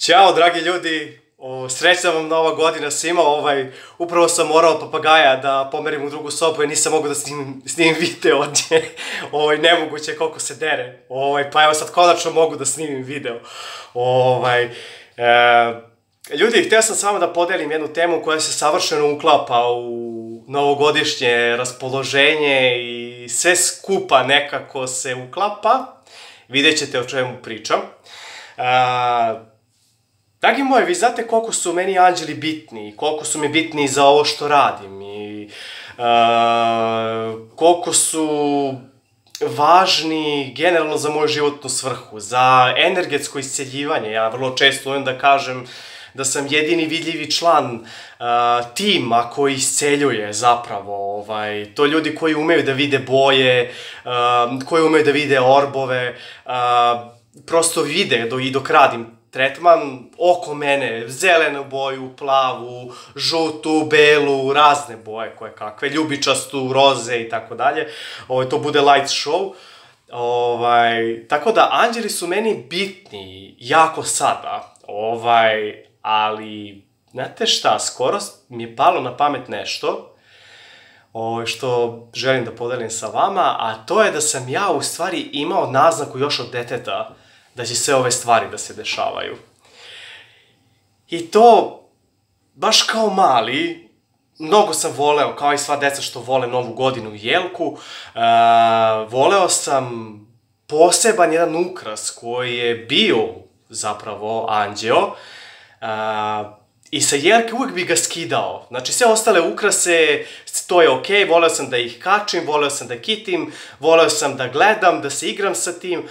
Ćao, dragi ljudi, o, srećna vam nova godina svima, ovaj, upravo sam morao papagaja da pomerim u drugu sobu jer nisam mogu da snimim, snimim video od nje, ovaj, nemoguće koliko se dere, ovaj, pa evo sad konačno mogu da snimim video, ovaj, e, Ljudi, htio sam samo da podelim jednu temu koja se savršeno uklapa u novogodišnje raspoloženje i sve skupa nekako se uklapa. Vidjet ćete o čemu pričam. A, Dragi moji, vi znate koliko su meni anđeli bitni i koliko su mi bitni za ovo što radim i uh, koliko su važni generalno za moju životnu svrhu, za energetsko isceljivanje. Ja vrlo često umem da kažem da sam jedini vidljivi član uh, tima koji isceljuje zapravo. Ovaj, to ljudi koji umeju da vide boje, uh, koji umeju da vide orbove, uh, prosto vide do, i dok radim tretman oko mene, zelenu boju, plavu, žutu, belu, razne boje koje kakve, ljubičastu, roze i tako dalje. Ovo, to bude light show. Ovaj, tako da, anđeli su meni bitni jako sada. Ovaj, ali, znate šta, skoro mi je palo na pamet nešto ovaj, što želim da podelim sa vama, a to je da sam ja u stvari imao naznaku još od deteta da će sve ove stvari da se dešavaju. I to, baš kao mali, mnogo sam voleo, kao i sva deca što vole Novu godinu i jelku, uh, voleo sam poseban jedan ukras koji je bio zapravo anđeo, uh, I sa jelke uvek bi ga skidao. Znači, sve ostale ukrase, to je okej, okay, voleo sam da ih kačim, voleo sam da kitim, voleo sam da gledam, da se igram sa tim,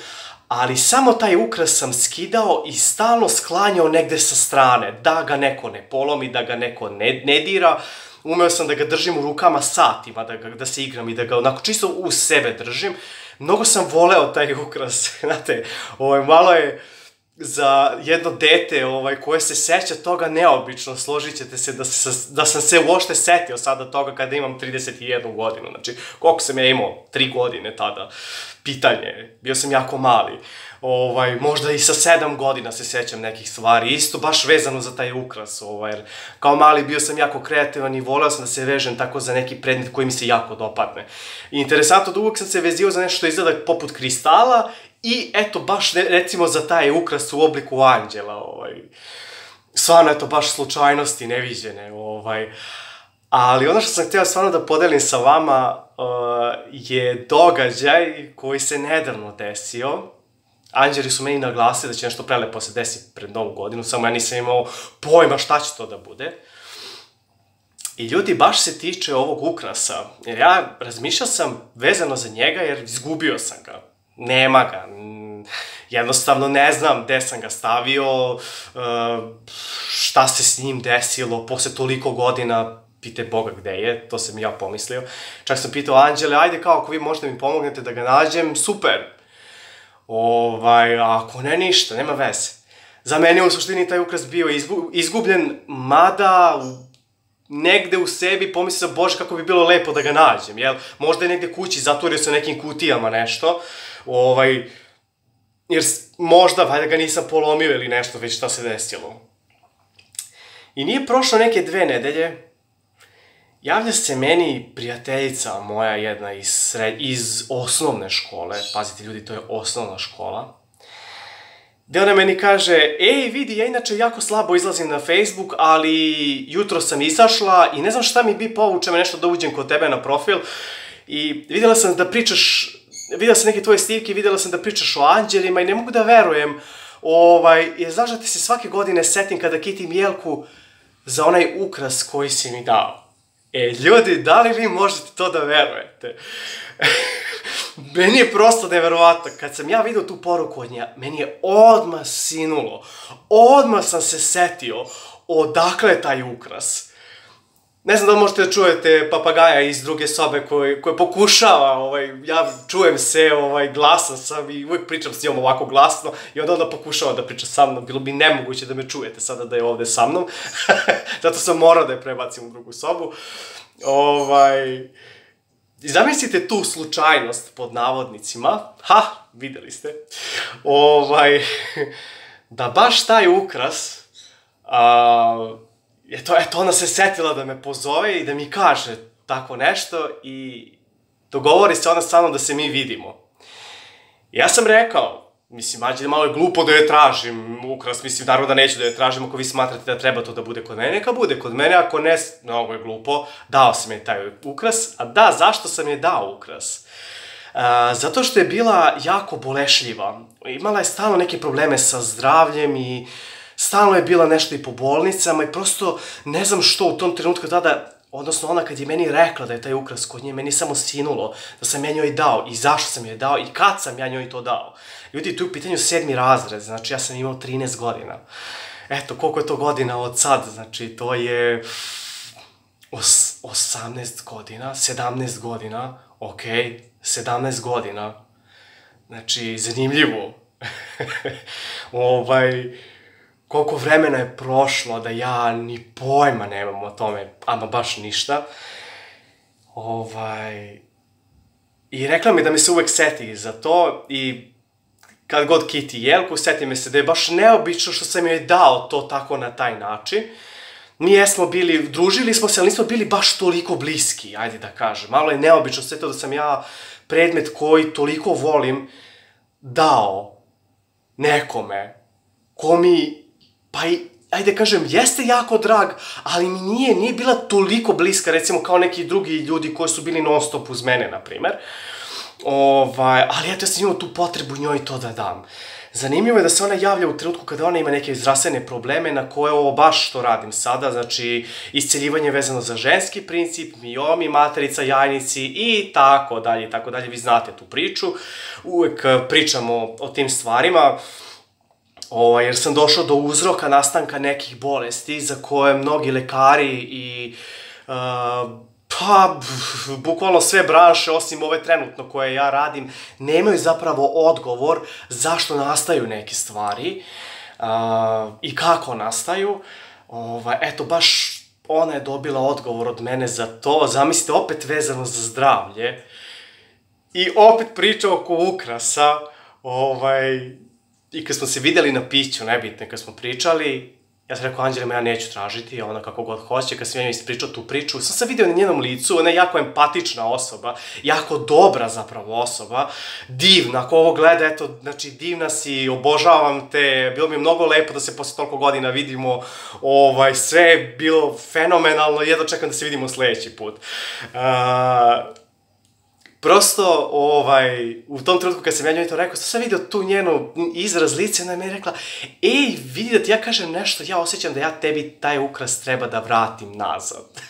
ali samo taj ukras sam skidao i stalno sklanjao negde sa strane, da ga neko ne polomi, da ga neko ne, ne dira. Umeo sam da ga držim u rukama satima, da, ga, da se igram i da ga onako čisto u sebe držim. Mnogo sam voleo taj ukras, znate, ovaj, malo je za jedno dete ovaj, koje se seća toga neobično, složit ćete se da, se, da sam se uošte setio sada toga kada imam 31 godinu. Znači, koliko sam ja imao? 3 godine tada. Pitanje. Bio sam jako mali. Ovaj, možda i sa 7 godina se sećam nekih stvari. Isto baš vezano za taj ukras. Ovaj, jer kao mali bio sam jako kreativan i voleo sam da se vežem tako za neki predmet koji mi se jako dopadne. I interesantno da uvek sam se vezio za nešto što izgleda poput kristala I eto, baš recimo za taj ukras u obliku anđela, ovaj, stvarno, eto, baš slučajnosti neviđene, ovaj, ali ono što sam htio stvarno da podelim sa vama uh, je događaj koji se nedavno desio, Anđeli su meni naglasili da će nešto prelepo se desi pred novu godinu, samo ja nisam imao pojma šta će to da bude. I ljudi, baš se tiče ovog ukrasa, jer ja razmišljao sam vezano za njega jer izgubio sam ga nema ga. Jednostavno ne znam gde sam ga stavio, uh, šta se s njim desilo posle toliko godina, pite Boga gde je, to sam ja pomislio. Čak sam pitao Anđele, ajde kao ako vi možete mi pomognete da ga nađem, super. Ovaj, ako ne ništa, nema veze. Za mene u suštini taj ukras bio izgubljen, mada negde u sebi pomislio, bože, kako bi bilo lepo da ga nađem, jel? Možda je negde kući, zatvorio se nekim kutijama nešto, ovaj, jer možda, valjda ga nisam polomio ili nešto, već šta se desilo. I nije prošlo neke dve nedelje, javlja se meni prijateljica moja jedna iz, sred, iz osnovne škole, pazite ljudi, to je osnovna škola, gde ona meni kaže, ej, vidi, ja inače jako slabo izlazim na Facebook, ali jutro sam izašla i ne znam šta mi bi povuče me nešto da uđem kod tebe na profil. I videla sam da pričaš videla sam neke tvoje snimke, videla sam da pričaš o anđelima i ne mogu da verujem, ovaj, jer znaš da ti se svake godine setim kada kitim jelku za onaj ukras koji si mi dao. E, ljudi, da li vi možete to da verujete? meni je prosto neverovatno. Kad sam ja vidio tu poruku od nja, meni je odmah sinulo. Odmah sam se setio odakle je taj ukras. Ne znam da li možete da čujete papagaja iz druge sobe koji, koji pokušava, ovaj, ja čujem se, ovaj, glasan sam i uvijek pričam s njom ovako glasno i onda onda pokušava da priča sa mnom. Bilo bi nemoguće da me čujete sada da je ovde sa mnom. Zato sam morao da je prebacim u drugu sobu. Ovaj, zamislite tu slučajnost pod navodnicima. Ha, videli ste. Ovaj, da baš taj ukras, a, eto, eto, ona se setila da me pozove i da mi kaže tako nešto i dogovori se ona sa mnom da se mi vidimo. Ja sam rekao, mislim, mađe, malo je glupo da je tražim ukras, mislim, naravno da neću da je tražim ako vi smatrate da treba to da bude kod mene, neka bude kod mene, ako ne, mnogo je glupo, dao sam je taj ukras, a da, zašto sam je dao ukras? Uh, zato što je bila jako bolešljiva. Imala je stalno neke probleme sa zdravljem i stalno je bila nešto i po bolnicama i prosto ne znam što u tom trenutku tada Odnosno, ona kad je meni rekla da je taj ukras kod nje, meni samo sinulo da sam ja njoj dao i zašto sam je dao i kad sam ja njoj to dao. Ljudi, tu je u pitanju sedmi razred, znači ja sam imao 13 godina. Eto, koliko je to godina od sad, znači to je os, 18 godina, 17 godina, ok, 17 godina. Znači, zanimljivo. ovaj, koliko vremena je prošlo da ja ni pojma nemam o tome, ama baš ništa. Ovaj... I rekla mi da mi se uvek seti za to i kad god kiti jelku, seti mi se da je baš neobično što sam joj dao to tako na taj način. Mi jesmo bili, družili smo se, ali nismo bili baš toliko bliski, ajde da kažem. Malo je neobično sve to da sam ja predmet koji toliko volim dao nekome ko mi pa i, ajde kažem, jeste jako drag, ali mi nije, nije bila toliko bliska, recimo, kao neki drugi ljudi koji su bili non stop uz mene, na primer. Ovaj, ali eto, ja sam imao tu potrebu njoj to da dam. Zanimljivo je da se ona javlja u trenutku kada ona ima neke zdravstvene probleme na koje ovo baš što radim sada, znači isceljivanje vezano za ženski princip, miomi, materica, jajnici i tako dalje tako dalje. Vi znate tu priču, uvek pričamo o tim stvarima. Uh, Ovaj, jer sam došao do uzroka nastanka nekih bolesti za koje mnogi lekari i uh, pa, bukvalno sve branše, osim ove trenutno koje ja radim, nemaju zapravo odgovor zašto nastaju neke stvari uh, i kako nastaju. Ovaj, eto, baš ona je dobila odgovor od mene za to. Zamislite, opet vezano za zdravlje. I opet priča oko ukrasa. Ovaj, I kad smo se videli na piću, nebitne, kad smo pričali, ja sam rekao Anđelima, ja neću tražiti, ona kako god hoće, kad sam ja ispričao tu priču, sam se vidio na njenom licu, ona je jako empatična osoba, jako dobra zapravo osoba, divna, ako ovo gleda, eto, znači divna si, obožavam te, bilo mi je mnogo lepo da se posle toliko godina vidimo, ovaj, sve je bilo fenomenalno, jedno čekam da se vidimo sledeći put. Uh, prosto, ovaj, u tom trenutku kad sam ja njoj to rekao, sam vidio tu njenu izraz lice, ona je meni rekla, ej, vidi da ti ja kažem nešto, ja osjećam da ja tebi taj ukras treba da vratim nazad.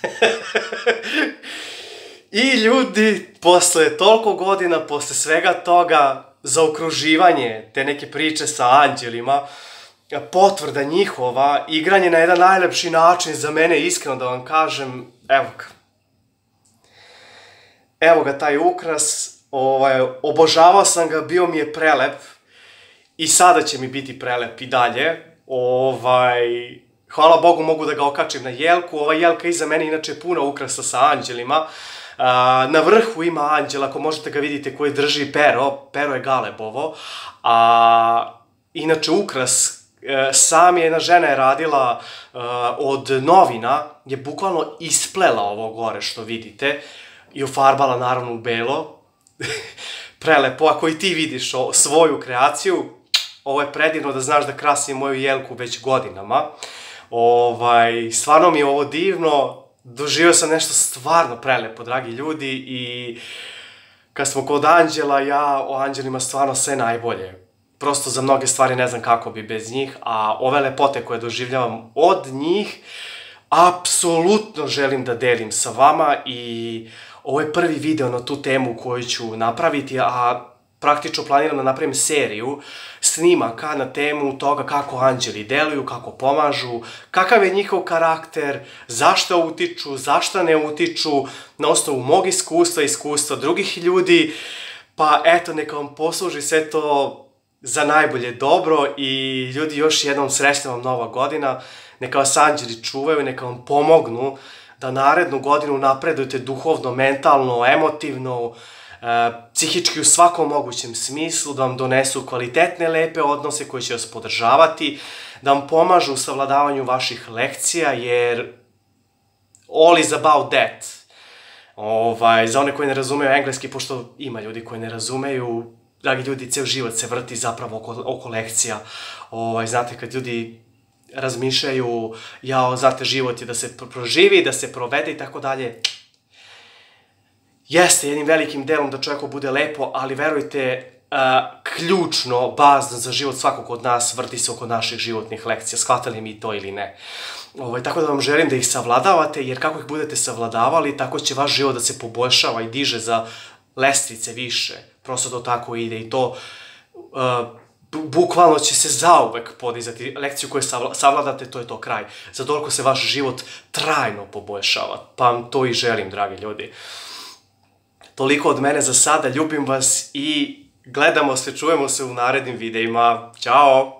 I ljudi, posle toliko godina, posle svega toga, zaokruživanje te neke priče sa anđelima, potvrda njihova, igranje na jedan najlepši način za mene, iskreno da vam kažem, evo ga, evo ga taj ukras, ovaj, obožavao sam ga, bio mi je prelep i sada će mi biti prelep i dalje. Ovaj, hvala Bogu mogu da ga okačim na jelku, ova jelka iza mene inače puna ukrasa sa anđelima. na vrhu ima anđela, ako možete ga vidite, koji drži pero, pero je galebovo, a inače ukras e, sam je jedna žena je radila uh, od novina, je bukvalno isplela ovo gore što vidite i ufarbala naravno u belo. Prelepo, ako i ti vidiš o, svoju kreaciju, ovo je predivno da znaš da krasim moju jelku već godinama. Ovaj, stvarno mi je ovo divno, doživio sam nešto stvarno prelepo, dragi ljudi, i kad smo kod anđela, ja o anđelima stvarno sve najbolje. Prosto za mnoge stvari ne znam kako bi bez njih, a ove lepote koje doživljavam od njih, apsolutno želim da delim sa vama i Ovo je prvi video na tu temu koju ću napraviti, a praktično planiram da napravim seriju snimaka na temu toga kako anđeli deluju, kako pomažu, kakav je njihov karakter, zašto utiču, zašto ne utiču, na osnovu mog iskustva, iskustva drugih ljudi, pa eto, neka vam posluži sve to za najbolje dobro i ljudi još jednom srećna vam nova godina, neka vas anđeli čuvaju, neka vam pomognu da narednu godinu napredujete duhovno, mentalno, emotivno, psihički u svakom mogućem smislu, da vam donesu kvalitetne, lepe odnose koji će vas podržavati, da vam pomažu u savladavanju vaših lekcija, jer all is about that. Ovaj, za one koji ne razumeju engleski, pošto ima ljudi koji ne razumeju, dragi ljudi, ceo život se vrti zapravo oko, oko lekcija. Ovaj, znate, kad ljudi razmišljaju, jao, znate, život je da se proživi, da se provede i tako dalje. Jeste jednim velikim delom da čovjeku bude lepo, ali verujte, uh, ključno, bazno za život svakog od nas vrti se oko naših životnih lekcija, shvatali mi to ili ne. Ovaj, tako da vam želim da ih savladavate, jer kako ih budete savladavali, tako će vaš život da se poboljšava i diže za lestvice više. Prosto to tako ide i to uh, bukvalno će se zauvek podizati. Lekciju koju savladate, to je to kraj. Za toliko se vaš život trajno poboljšava. Pa vam to i želim, dragi ljudi. Toliko od mene za sada, ljubim vas i gledamo se, čujemo se u narednim videima. Ćao!